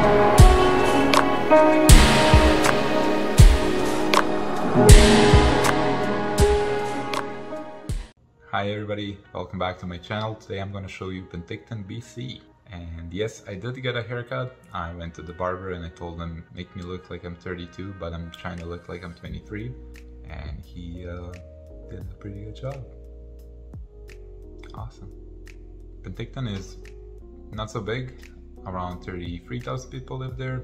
Hi everybody, welcome back to my channel. Today I'm going to show you Penticton, BC. And yes, I did get a haircut. I went to the barber and I told him, make me look like I'm 32, but I'm trying to look like I'm 23. And he uh, did a pretty good job. Awesome. Penticton is not so big, around 33,000 people live there.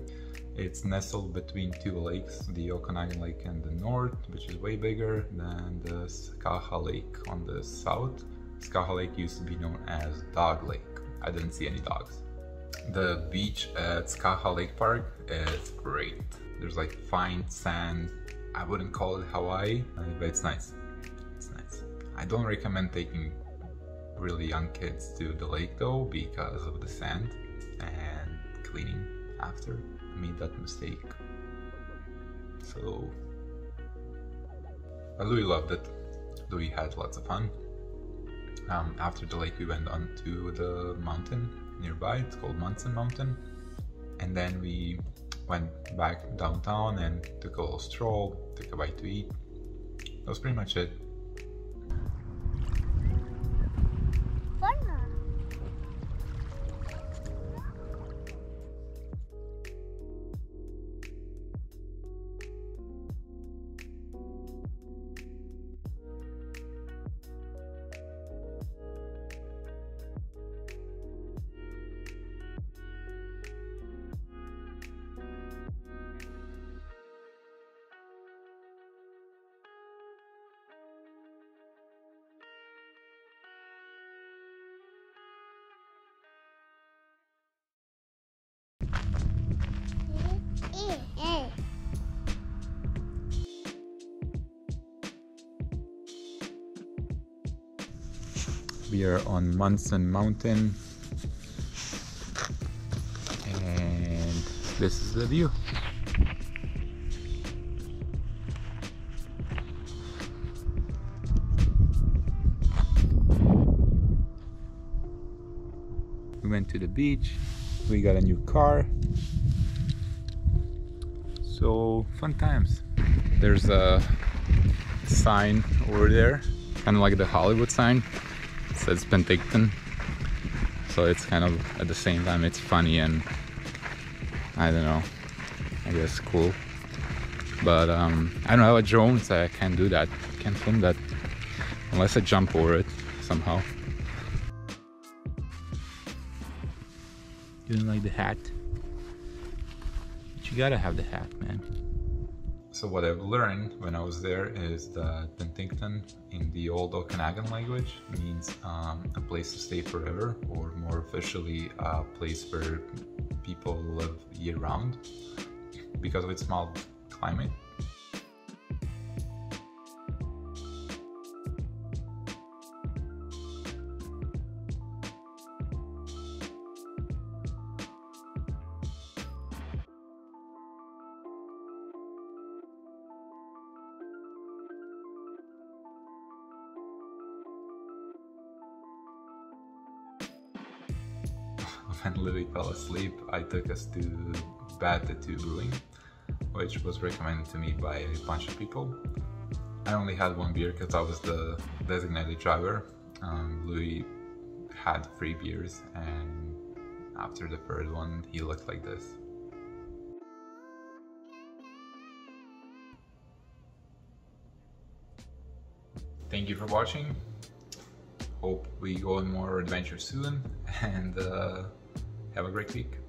It's nestled between two lakes, the Okanagan Lake in the north, which is way bigger than the Skaha Lake on the south. Skaha Lake used to be known as Dog Lake. I didn't see any dogs. The beach at Skaha Lake Park is great. There's like fine sand. I wouldn't call it Hawaii, uh, but it's nice. It's nice. I don't recommend taking really young kids to the lake though because of the sand and cleaning after made that mistake. So, but Louis loved it. Louis had lots of fun. Um, after the lake, we went on to the mountain nearby. It's called Munson Mountain, and then we went back downtown and took a little stroll, took a bite to eat. That was pretty much it. We are on Munson Mountain and this is the view. We went to the beach, we got a new car. So fun times. There's a sign over there, kind of like the Hollywood sign says Penticton. So it's kind of at the same time it's funny and I don't know, I guess cool. But um, I don't have a drone, so I can't do that. Can't film that unless I jump over it somehow. You don't like the hat? But you gotta have the hat, man. So what I've learned when I was there is that Penticton in the old Okanagan language means um, a place to stay forever or more officially a place where people live year round because of its mild climate. when Louis fell asleep, I took us to Bad Tattoo Brewing, which was recommended to me by a bunch of people. I only had one beer because I was the designated driver. Um, Louis had three beers and after the third one, he looked like this. Thank you for watching. Hope we go on more adventures soon and uh, have a great week.